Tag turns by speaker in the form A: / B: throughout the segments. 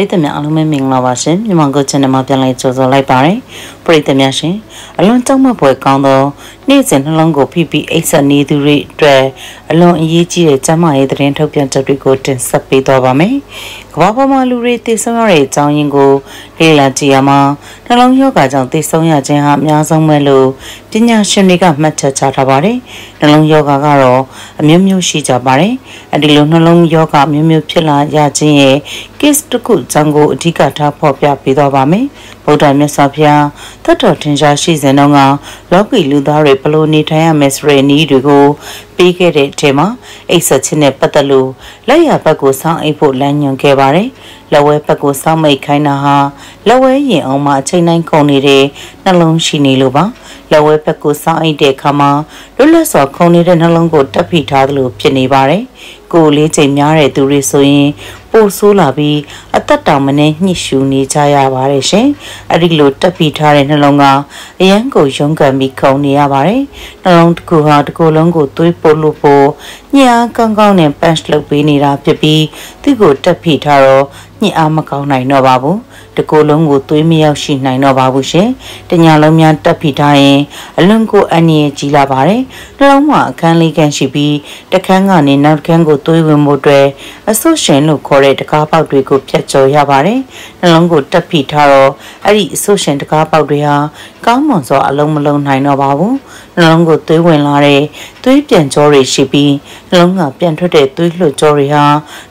A: ရိသတ်များအားလုံးပဲမင်္ဂလာပါရှင်မြန်မာကို channel မှာပြန်လည်ကြိုဆိုလိုက်ပါရယ်ပရိသတ်များရှင်အလွန်ကြောက်မက်ဖွယ်ကောင်းသော နေ့စဉ်နှလုံးကိုဖိပြီးအိတ်ဆက်နေသူတွေအတွက်အလွန်အရေးကြီးတဲ့ကျန်းမာရေးသတင်းထုတ်ပြန်ချက်တွေကိုတင်ဆက်ပေးသွားပါမယ်ကမ္ဘာပေါ်မှာလူတွေတည်ဆုံရတဲ့အကြောင်းရင်းကိုလေ့လာကြည့်ရမှာနှလုံးရောဂါကြောင့်တည်ဆုံရခြင်းဟာအများဆုံးပဲလို့ပညာရှင်တွေကမှတ်ချက်ချထားပါတယ်နှလုံးရောဂါကတော့အမျိုးမျိုးရှိကြပါတယ်အဲဒီလိုနှလုံးရောဂါမျိုးမျိုးဖြစ်လာရခြင်းရဲ့ case တစ်ခုဇံကိုအဓိကထားဖော်ပြပေးသွားပါမယ်ဗုဒ္ဓမြတ်စွာဘုရားတတ်တော်ထင်ရှားရှိစဉ်တုန်းကလောကီလူသားတွေဘလို့နေထိုင်ရမယ်ဆိုတဲ့နည်းတွေကိုပေးခဲ့တဲ့အထက်မှာအိတ်ဆက်ခြင်းနဲ့ပတ်သက်လို့လက်ရဘက်ကိုစောင်းအိတ်ဖို့လမ်းညွှန်ခဲ့ပါတယ်လက်ဝဲဘက်ကိုစောင်းမိတ်ခိုင်းတာဟာလက်ဝဲရင်အောင်မှအချိန်တိုင်းကုန်နေတဲ့နှလုံးရှိနေလို့ပါလက်ဝဲဘက်ကိုစောင်းအိတ်တဲ့အခါမှာလွတ်လပ်စွာခုန်နေတဲ့နှလုံးကိုတက်ဖိထားသလိုဖြစ်နေပါတယ်ကိုယ်လေးချိန်များတဲ့သူတွေဆိုရင်ပိုဆိုးလာပြီးအသက်တောင်မနဲ့ညှစ်ရှူနေကြရပါတယ်ရှင်။အဲ့ဒီလိုတက်ပြီးထားတဲ့နှလုံးကအရန်ကိုရုန်းကန်ပြီးခုန်နေရပါတယ်။နှလုံးတစ်ခုဟာတစ်ခုလုံးကိုသွေးပို့လို့ပို့ညှာကောင်းကောင်းနဲ့ punch လုပ်ပေးနေတာဖြစ်ပြီးသူ့ကိုတက်ပြီးထားတော့ညှစ်အားမကောင်းနိုင်တော့ပါဘူး။ တကိုယ်လုံးကိုသွေးမရောက်ရှိနိုင်တော့ပါဘူးရှင်။တညာလုံးများတက်ဖိထားရင်အလွန်ကိုအန္တရာယ်ကြီးလာပါတယ်။နှလုံးမှာအခန်းလေးခန်းရှိပြီးတခန်းကနေနောက်ခန်းကိုသွေးဝင်မှုတွေအဆုရှင်လို့ခေါ်တဲ့တကားပေါက်တွေကိုဖြတ်ကျော်ရပါတယ်။နှလုံးကိုတက်ဖိထားတော့အဲ့ဒီအဆုရှင်တကားပေါက်တွေဟာကောင်းမွန်စွာအလုံးမလုံးနိုင်တော့ပါဘူး။နှလုံးကိုသွေးဝင်လာတဲ့သွေးပြန်ကြောတွေရှိပြီးနှလုံးကပြန်ထွက်တဲ့သွေးလွှတ်ကြောတွေဟာ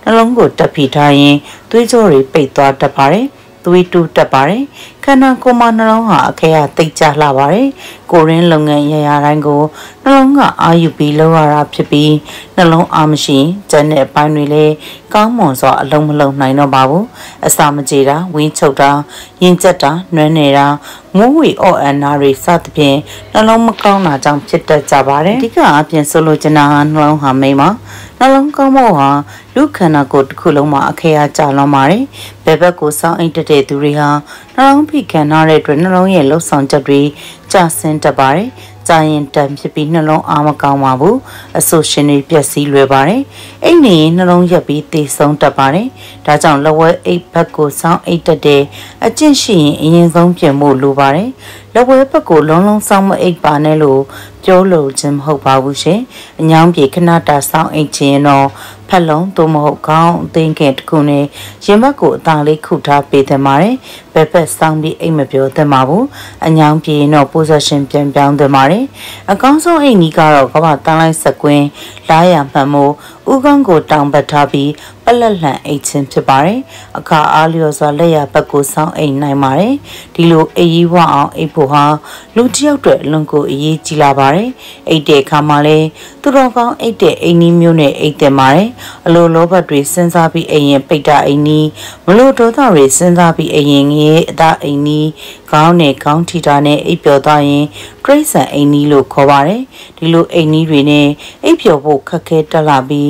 A: နှလုံးကိုတက်ဖိထားရင်သွေးကြောတွေပိတ်သွားတတ်ပါတယ်။ သွေးတူးတက်ပါတယ် ခန္ဓာကိုယ်မှာနှလုံးဟာအခဲရတိတ်ကြလှပါတယ်ကိုရင်းလုပ်ငန်းရရတိုင်းကိုနှလုံးကအာယူပြီးလုပ်ရတာဖြစ်ပြီးနှလုံးအားမရှိကျန်တဲ့အပိုင်းတွေလည်းကောင်းမွန်စွာအလုံးမလုံးနိုင်တော့ပါဘူးအစာမကြေတာဝင်းချုပ်တာရင်ကျက်တာနှွမ်းနေတာမိုးဝေအော့အန်နာတွေစသဖြင့်နှလုံးမကောင်းတာကြောင့်ဖြစ်တတ်ကြပါတယ်အဓိကအပြင်ဆိုလိုချင်တာဟာနှလုံးဟာမိမနှလုံးကောင်းဖို့ဟာလူခန္ဓာကိုယ်တစ်ခုလုံးမှာအခေအားကြလွန်ပါတယ်ဘယ်ဘက်ကိုစောင်းအိတ်တဲ့သူတွေဟာ နှလုံးဖိခံရတဲ့အတွက်နှလုံးရဲ့လှုပ်ဆောင်ချက်တွေကျဆင်းတတ်ပါတယ်ကြာရင်တန်ဖြစ်ပြီးနှလုံးအားမကောင်းပါဘူးအဆိုရှင်တွေပျက်စီးလွယ်ပါတယ်အိတ်နေရင်နှလုံးရက်ပြီးသေဆုံးတတ်ပါတယ်ဒါကြောင့်လက်ဝဲအိတ်ဘက်ကိုစောင်းအိတ်တက်တဲ့အကျင့်ရှိရင်အရင်ဆုံးပြင်ဖို့လိုပါတယ်လက်ဝဲဘက်ကိုလုံးလုံးစောင်းမအိတ်ပါနဲ့လို့ပြောလို့ခြင်းမဟုတ်ပါဘူးရှင်အညောင်းပြေခဏတာစောင်းအိတ်ခြင်းတော့ ဖက်လုံးသို့မဟုတ်ခေါင်းအသိငယ်တစ်ခုနဲ့ရင်ဘက်ကိုအသာလေးခုထားပေးသင့်ပါတယ်ဘက်ဘက်စောင်းပြီးအိတ်မပြောသင့်ပါဘူးအညောင်းပြေတော့ position ပြန်ပြောင်းသင့်ပါတယ်အကောင်းဆုံးအိတ်နီးကတော့ကမ္ဘာတန်းလိုက်စကွင်းလာရမှန်မို့ ဥကောင်းကိုတောင်ပတ်ထားပြီးပလက်လှန်အိတ်ချင်းဖြစ်ပါတယ်အခါအားလျော်စွာလက်ရဘက်ကိုစောင်းအိတ်နိုင်ပါတယ်ဒီလိုအေးကြီးဝအောင်အိတ်ဖို့ဟာလူတစ်ယောက်အတွက်အလွန်ကိုအရေးကြီးလာပါတယ်အိတ်တဲ့အခါမှာလဲသူတော်ကောင်းအိတ်တဲ့အိမ်နီးမျိုးနဲ့အိတ်တင်ပါတယ်အလိုလောဘတွေစဉ်းစားပြီးအိမ်ရင်ပိတ်တာအိမ်နီးမလို့ဒေါသတွေစဉ်းစားပြီးအိမ်ရင်ငယ်အသားအိမ်နီးခေါင်းနဲ့ခေါင်းထီတာနဲ့အိပ်ပျော်သွားရင်တရိษံအိမ်နီးလို့ခေါ်ပါတယ်ဒီလိုအိမ်နီးတွေနဲ့အိပ်ပျော်ဖို့ခက်ခဲတက်လာပြီး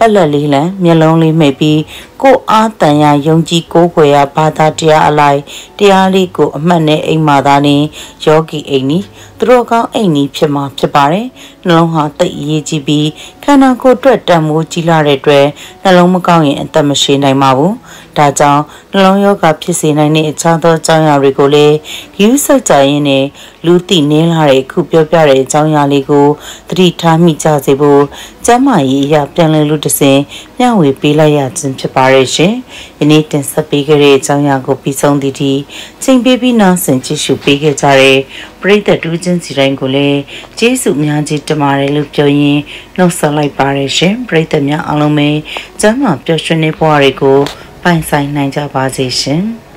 A: ပက်လက်လေးလံမျက်လုံးလေးမှိတ်ပြီးကိုအားတန်ရယုံကြည်ကိုးကွယ်ရာဘာသာတရားအလိုက်တရားလေးကိုအမှတ်နဲ့အိမ်မာသားနေယောဂီအိမ်နီးသူတို့ကောင်းအိမ်နီးဖြစ်မှာဖြစ်ပါတယ်နှလုံးဟာတိတ်အရေးကြီးပြီးခန္ဓာကိုယ်အတွက်တန်မိုးကြီးလာတဲ့အတွက်နှလုံးမကောင်းရင်အသက်မရှိနိုင်ပါဘူးဒါကြောင့်နှလုံးရောဂါဖြစ်စေနိုင်တဲ့အခြားသောအကြောင်းအရာတွေကိုလည်းယူဆုပ်ကြရင်းနဲ့လူသိနေလာတဲ့ခုပြောပြတဲ့အကြောင်းအရာလေးကိုသတိထားမိကြစေဖို့ကျမ်းမာရေးအရာပြန်လည်လို့တစင်မျှဝေပေးလိုက်ရခြင်းဖြစ်ပါရဲ့ရှင်။ယနေ့တင်ဆက်ပေးခဲ့တဲ့အကြောင်းအရာကိုပြီးဆုံးသည့်ဒီချိန်ပေးပြီးနောက်ဆင်ကြည့်ရှုပေးခဲ့ကြတဲ့ပရိသတ်တူးချင်းစီတိုင်းကိုလည်းကျေးဇူးများကြီးတင်ပါတယ်လို့ပြောရင်းနှုတ်ဆက်လိုက်ပါရရှင်။ပရိသတ်များအားလုံးပဲကျမ်းမာပျော်ရွှင်နေဘဝတွေကိုပိုင်ဆိုင်နိုင်ကြပါစေရှင်။